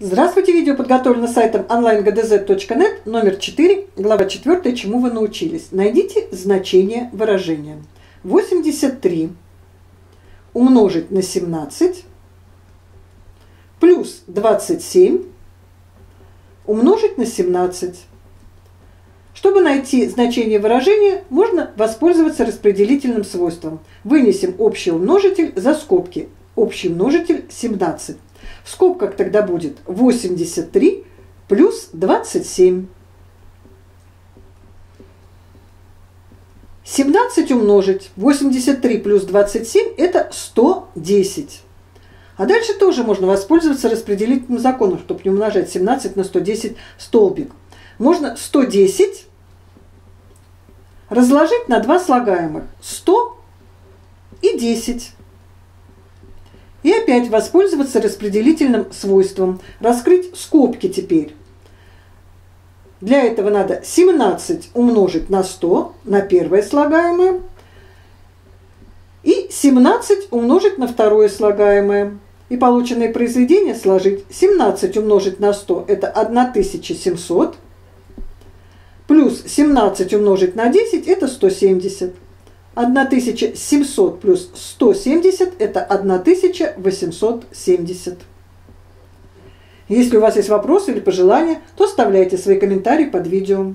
Здравствуйте, видео подготовлено сайтом onlinegdz.net, номер 4, глава 4, чему вы научились. Найдите значение выражения. 83 умножить на 17 плюс 27 умножить на 17. Чтобы найти значение выражения, можно воспользоваться распределительным свойством. Вынесем общий умножитель за скобки. Общий умножитель 17. В скобках тогда будет 83 плюс 27. 17 умножить. 83 плюс 27 это 110. А дальше тоже можно воспользоваться распределительным законом, чтобы не умножать 17 на 110 столбик. Можно 110 разложить на два слагаемых. 100 и 10. И опять воспользоваться распределительным свойством. Раскрыть скобки теперь. Для этого надо 17 умножить на 100, на первое слагаемое, и 17 умножить на второе слагаемое. И полученное произведение сложить. 17 умножить на 100 – это 1700, плюс 17 умножить на 10 – это 170. 1700 плюс 170 – это 1870. Если у вас есть вопросы или пожелания, то оставляйте свои комментарии под видео.